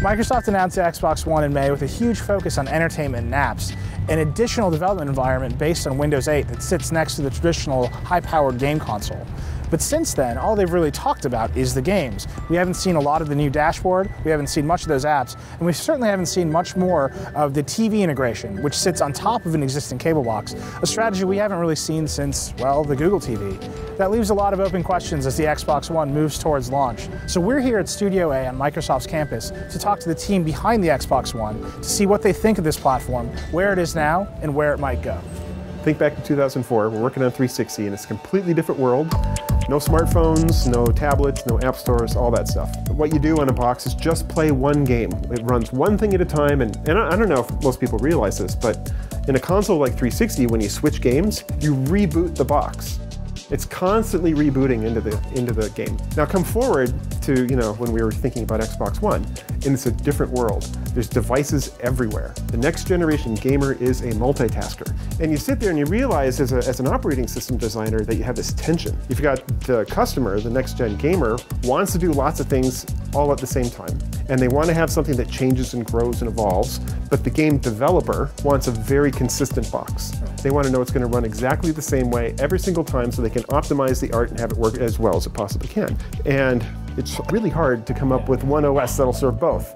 Microsoft announced the Xbox One in May with a huge focus on entertainment and apps, an additional development environment based on Windows 8 that sits next to the traditional high-powered game console. But since then, all they've really talked about is the games. We haven't seen a lot of the new dashboard, we haven't seen much of those apps, and we certainly haven't seen much more of the TV integration, which sits on top of an existing cable box, a strategy we haven't really seen since, well, the Google TV. That leaves a lot of open questions as the Xbox One moves towards launch. So we're here at Studio A on Microsoft's campus to talk to the team behind the Xbox One to see what they think of this platform, where it is now, and where it might go. Think back to 2004, we're working on 360 and it's a completely different world. No smartphones, no tablets, no app stores, all that stuff. What you do on a box is just play one game. It runs one thing at a time, and, and I don't know if most people realize this, but in a console like 360, when you switch games, you reboot the box. It's constantly rebooting into the into the game. Now come forward to you know when we were thinking about Xbox One, and it's a different world. There's devices everywhere. The next generation gamer is a multitasker, and you sit there and you realize as, a, as an operating system designer that you have this tension. You've got the customer, the next gen gamer, wants to do lots of things all at the same time, and they want to have something that changes and grows and evolves. But the game developer wants a very consistent box. They want to know it's going to run exactly the same way every single time so they can optimize the art and have it work as well as it possibly can. And it's really hard to come up with one OS that'll serve both.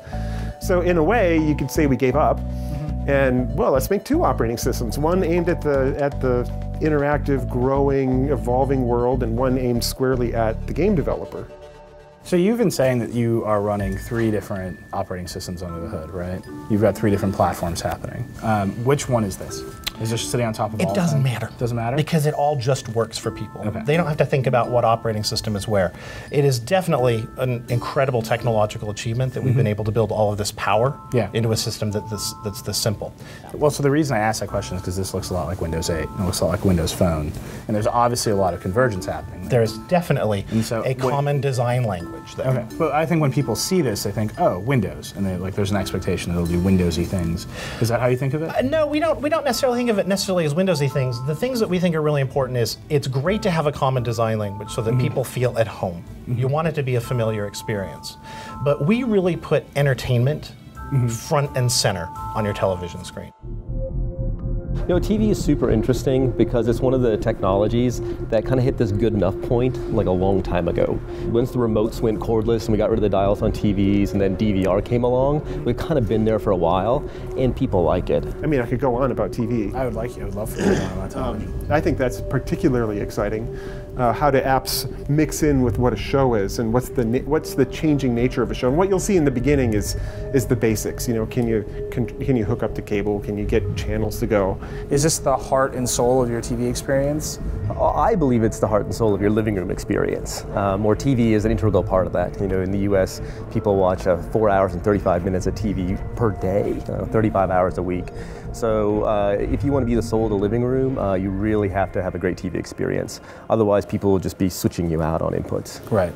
So in a way, you could say we gave up. Mm-hmm. And well, let's make two operating systems. One aimed at the at the interactive, growing, evolving world, and one aimed squarely at the game developer. So you've been saying that you are running three different operating systems under the hood, right? You've got three different platforms happening. Um, which one is this? Is this sitting on top of It all doesn't them? matter. Doesn't matter? Because it all just works for people. Okay. They don't have to think about what operating system is where. It is definitely an incredible technological achievement that we've been able to build all of this power Mm-hmm. Yeah. into a system that this, that's this simple. Well, so the reason I asked that question is because this looks a lot like Windows 8. and It looks a lot like Windows Phone. And there's obviously a lot of convergence happening. There is definitely so a what- common design language there. Okay. But I think when people see this, they think, oh, Windows. And they, like there's an expectation that it'll do Windowsy things. Is that how you think of it? Uh, No, we don't. We don't necessarily think of it necessarily as Windowsy things. The things that we think are really important is it's great to have a common design language so that mm-hmm. people feel at home. You mm-hmm. want it to be a familiar experience, but we really put entertainment mm-hmm. front and center on your television screen. You know, TV is super interesting because it's one of the technologies that kind of hit this good enough point like a long time ago. Once the remotes went cordless and we got rid of the dials on TVs and then DVR came along, we've kind of been there for a while and people like it. I mean, I could go on about TV. I would like you. I would love for you to know about television. I think that's particularly exciting. Uh, how do apps mix in with what a show is, and what's the na- what's the changing nature of a show? And what you'll see in the beginning is is the basics. You know, can you can, can you hook up to cable? Can you get channels to go? Is this the heart and soul of your TV experience? I believe it's the heart and soul of your living room experience. Um, or TV is an integral part of that. You know, in the U.S., people watch uh, four hours and 35 minutes of TV per day, uh, 35 hours a week. So uh, if you want to be the soul of the living room, uh, you really have to have a great TV experience. Otherwise, people will just be switching you out on inputs. Right.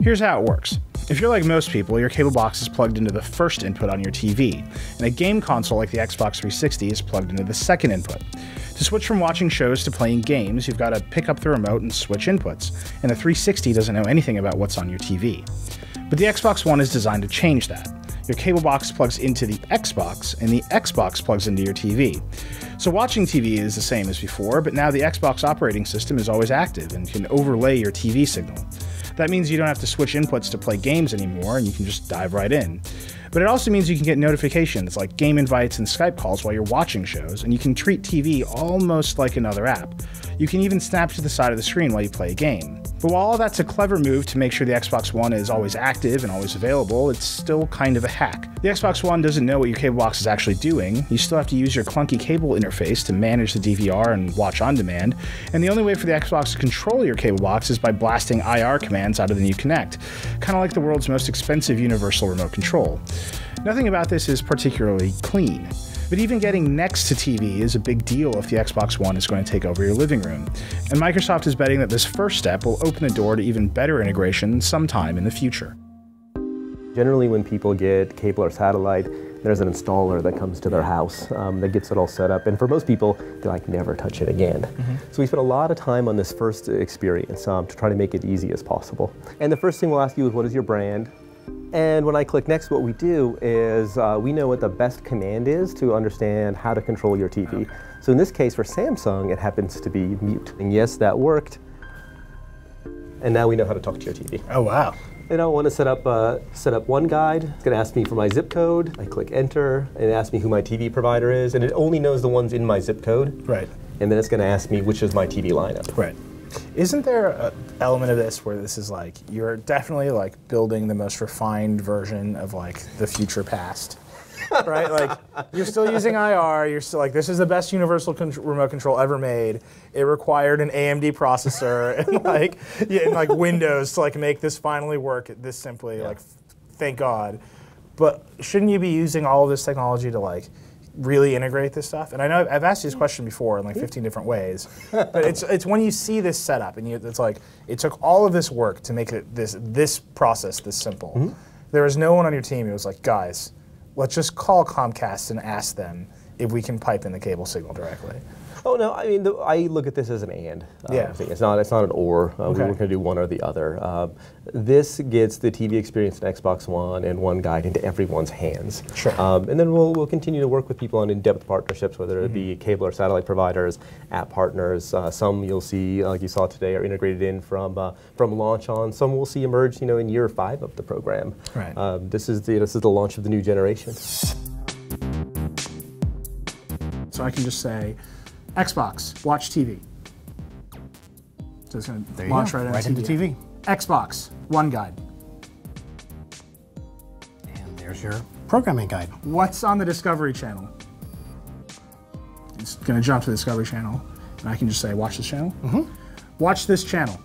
Here's how it works. If you're like most people, your cable box is plugged into the first input on your TV, and a game console like the Xbox 360 is plugged into the second input. To switch from watching shows to playing games, you've got to pick up the remote and switch inputs, and the 360 doesn't know anything about what's on your TV. But the Xbox One is designed to change that. Your cable box plugs into the Xbox, and the Xbox plugs into your TV. So watching TV is the same as before, but now the Xbox operating system is always active and can overlay your TV signal. That means you don't have to switch inputs to play games anymore, and you can just dive right in. But it also means you can get notifications like game invites and Skype calls while you're watching shows, and you can treat TV almost like another app. You can even snap to the side of the screen while you play a game. But while that's a clever move to make sure the Xbox One is always active and always available, it's still kind of a hack. The Xbox One doesn't know what your cable box is actually doing. You still have to use your clunky cable interface to manage the DVR and watch on demand, and the only way for the Xbox to control your cable box is by blasting IR commands out of the new Kinect, kind of like the world's most expensive universal remote control. Nothing about this is particularly clean. But even getting next to TV is a big deal if the Xbox One is going to take over your living room. And Microsoft is betting that this first step will open the door to even better integration sometime in the future. Generally, when people get cable or satellite, there's an installer that comes to their house um, that gets it all set up. And for most people, they like never touch it again. So we spent a lot of time on this first experience um, to try to make it easy as possible. And the first thing we'll ask you is what is your brand? And when I click next, what we do is uh, we know what the best command is to understand how to control your TV. Okay. So in this case, for Samsung, it happens to be mute. And yes, that worked. And now we know how to talk to your TV. Oh, wow. And I want to set up uh, set up one guide. It's going to ask me for my zip code. I click enter, and it asks me who my TV provider is, and it only knows the ones in my zip code. Right. And then it's going to ask me which is my TV lineup. Right. Isn't there an element of this where this is like you're definitely like building the most refined version of like the future past? right? Like you're still using IR. You're still like this is the best universal con- remote control ever made. It required an AMD processor and like yeah, and like Windows to like make this finally work this simply. Yeah. Like, thank God. But shouldn't you be using all of this technology to like really integrate this stuff? And I know I've asked you this question before in like 15 different ways, but it's it's when you see this setup and you, it's like it took all of this work to make it this this process this simple. Mm-hmm. There was no one on your team who was like, guys, let's just call Comcast and ask them if we can pipe in the cable signal directly. Oh no, I mean the, I look at this as an and. Uh, yeah. Thing. It's not it's not an or. Uh, okay. We're going to do one or the other. Uh, this gets the TV experience in Xbox One and One Guide into everyone's hands. Sure. Um, and then we'll we'll continue to work with people on in-depth partnerships, whether it be mm-hmm. cable or satellite providers, app partners. Uh, some you'll see, like you saw today, are integrated in from uh, from launch on. Some we'll see emerge, you know, in year five of the program. Right. Um, this is the this is the launch of the new generation. So I can just say Xbox, watch TV. So it's going to launch right, right into TV. TV. Xbox, one guide. And there's your programming guide. What's on the Discovery Channel? It's going to jump to the Discovery Channel, and I can just say, watch this channel. Mm -hmm. Watch this channel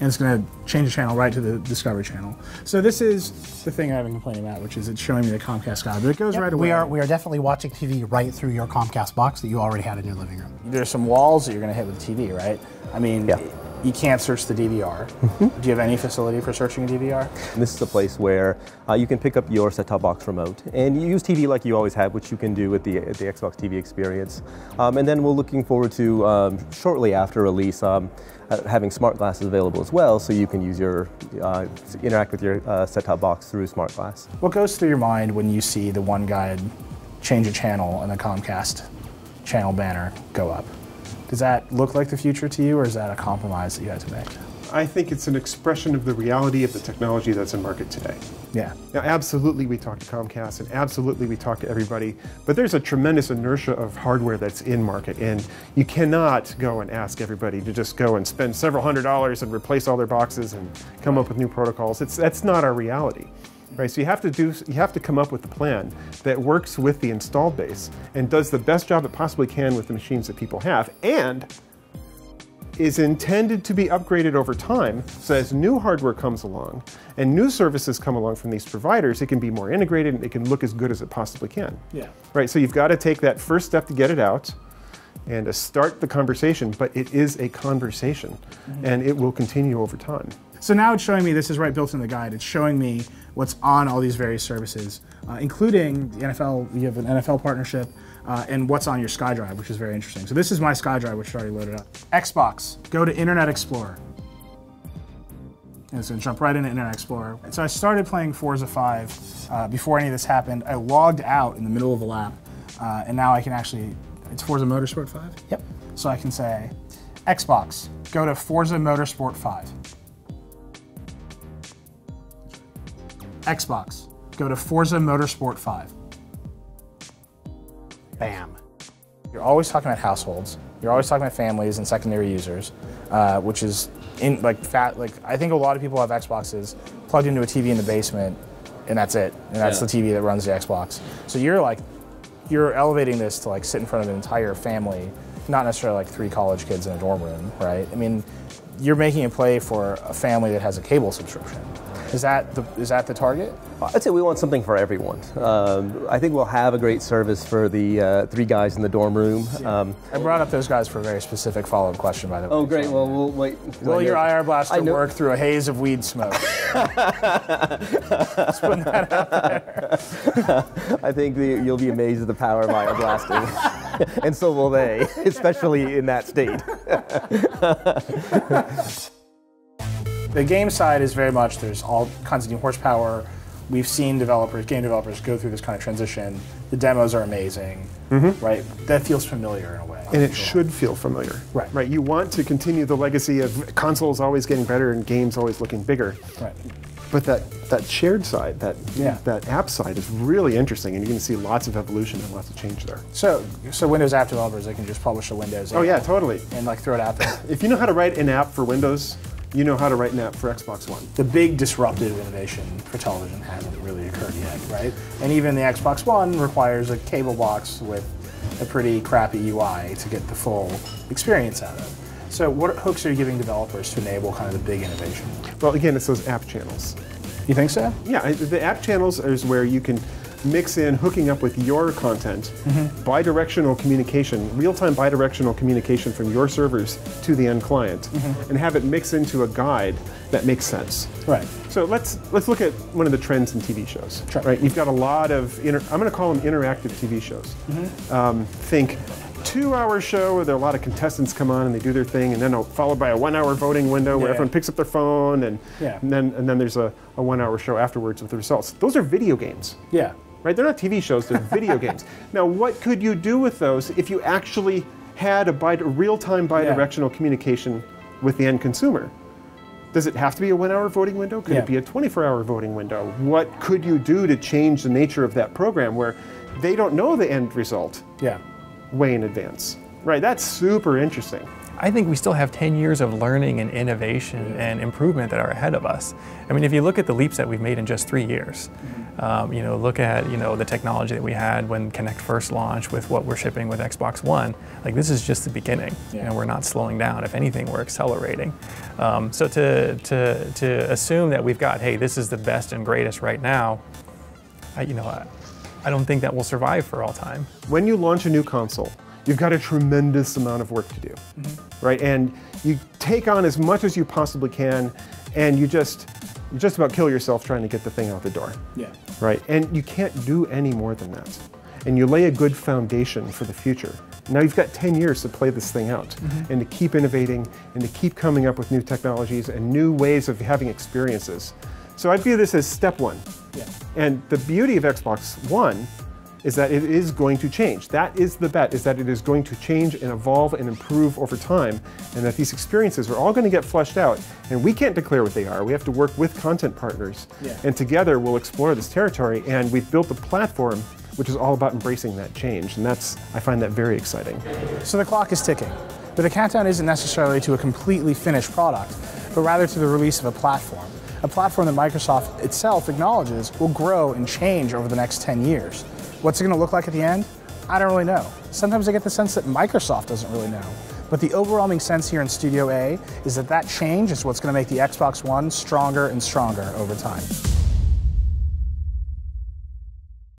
and it's going to change the channel right to the Discovery channel. So this is the thing I've been complaining about, which is it's showing me the Comcast guide, but it goes yep, right away. We are we are definitely watching TV right through your Comcast box that you already had in your living room. There's some walls that you're going to hit with TV, right? I mean, yeah. You can't search the DVR. Mm-hmm. Do you have any facility for searching a DVR? This is a place where uh, you can pick up your set-top box remote and you use TV like you always have, which you can do with the, the Xbox TV experience. Um, and then we're looking forward to um, shortly after release. Um, uh, having smart glasses available as well, so you can use your uh, interact with your uh, set-top box through SmartGlass. What goes through your mind when you see the one guide change a channel and the Comcast channel banner go up? Does that look like the future to you, or is that a compromise that you had to make? I think it's an expression of the reality of the technology that's in market today. Yeah. Now, absolutely, we talk to Comcast, and absolutely, we talk to everybody, but there's a tremendous inertia of hardware that's in market, and you cannot go and ask everybody to just go and spend several hundred dollars and replace all their boxes and come up with new protocols. It's, that's not our reality. Right, so you have to do you have to come up with a plan that works with the installed base and does the best job it possibly can with the machines that people have and is intended to be upgraded over time. So as new hardware comes along and new services come along from these providers, it can be more integrated and it can look as good as it possibly can. Yeah. Right. So you've got to take that first step to get it out and to start the conversation, but it is a conversation mm -hmm. and it will continue over time. So now it's showing me, this is right built in the guide, it's showing me what's on all these various services, uh, including the NFL, you have an NFL partnership, uh, and what's on your SkyDrive, which is very interesting. So this is my SkyDrive, which is already loaded up. Xbox, go to Internet Explorer. And it's gonna jump right into Internet Explorer. And so I started playing Forza 5 uh, before any of this happened. I logged out in the middle of a lap, uh, and now I can actually, it's Forza Motorsport 5? Yep. So I can say, Xbox, go to Forza Motorsport 5. Xbox, go to Forza Motorsport 5. Bam. You're always talking about households. You're always talking about families and secondary users, uh, which is in like fat. Like I think a lot of people have Xboxes plugged into a TV in the basement, and that's it. And that's yeah. the TV that runs the Xbox. So you're like, you're elevating this to like sit in front of an entire family, not necessarily like three college kids in a dorm room, right? I mean, you're making a play for a family that has a cable subscription. Is that the is that the target? I'd say we want something for everyone. Um, I think we'll have a great service for the uh, three guys in the dorm room. Um, I brought up those guys for a very specific follow-up question, by the way. Oh, great. Well, we'll wait. Will your IR blaster work through a haze of weed smoke? Just putting that out there. I think the, you'll be amazed at the power of IR blasting, and so will they, especially in that state. The game side is very much there's all kinds of new horsepower. We've seen developers, game developers, go through this kind of transition. The demos are amazing, mm-hmm. right? That feels familiar in a way. And it should feel familiar. Right. Right. You want to continue the legacy of consoles always getting better and games always looking bigger. Right. But that, that shared side, that Yeah. that app side is really interesting and you're going to see lots of evolution and lots of change there. So, so Windows app developers, they can just publish a Windows. Oh yeah, totally. And like throw it out there. If you know how to write an app for Windows, you know how to write an app for Xbox One. the big disruptive innovation for television hasn't really occurred yet, right? And even the Xbox One requires a cable box with a pretty crappy UI to get the full experience out of it. So, what hooks are you giving developers to enable kind of the big innovation? Well, again, it's those app channels. You think so? Yeah, the app channels is where you can mix in hooking up with your content, bi-directional communication, real-time bi-directional communication from your servers to the end client, and have it mix into a guide that makes sense. Right. So let's let's look at one of the trends in TV shows. Sure. Right, you've got a lot of inter- I'm going to call them interactive TV shows. Um, think two-hour show where there are a lot of contestants come on and they do their thing, and then a- followed by a one-hour voting window where Yeah. everyone picks up their phone, and, Yeah. and then and then there's a, a one-hour show afterwards with the results. Those are video games. Yeah. Right? They're not TV shows, they're video games. Now, what could you do with those if you actually had a bi- real-time bi-directional communication with the end consumer? Does it have to be a one-hour voting window? Could Yeah. it be a 24-hour voting window? What could you do to change the nature of that program where they don't know the end result Yeah. way in advance? Right, that's super interesting. I think we still have 10 years of learning and innovation and improvement that are ahead of us. I mean, if you look at the leaps that we've made in just three years, mm-hmm. Um, you know, look at you know the technology that we had when Kinect first launched with what we're shipping with Xbox One. Like this is just the beginning. You know, we're not slowing down. If anything, we're accelerating. Um, so to to to assume that we've got, hey, this is the best and greatest right now, I, you know, I, I don't think that will survive for all time. when you launch a new console, you've got a tremendous amount of work to do, right? And you take on as much as you possibly can, and you just you just about kill yourself trying to get the thing out the door, Yeah. Right? And you can't do any more than that. And you lay a good foundation for the future. Now you've got 10 years to play this thing out mm-hmm. and to keep innovating and to keep coming up with new technologies and new ways of having experiences. So I view this as step one. Yeah. And the beauty of Xbox One is that it is going to change. That is the bet, is that it is going to change and evolve and improve over time, and that these experiences are all going to get fleshed out. And we can't declare what they are. We have to work with content partners. Yeah. And together we'll explore this territory, and we've built a platform which is all about embracing that change. And that's, I find that very exciting. So the clock is ticking. But the countdown isn't necessarily to a completely finished product, but rather to the release of a platform. A platform that Microsoft itself acknowledges will grow and change over the next 10 years. What's it going to look like at the end? I don't really know. Sometimes I get the sense that Microsoft doesn't really know. But the overwhelming sense here in Studio A is that that change is what's going to make the Xbox One stronger and stronger over time.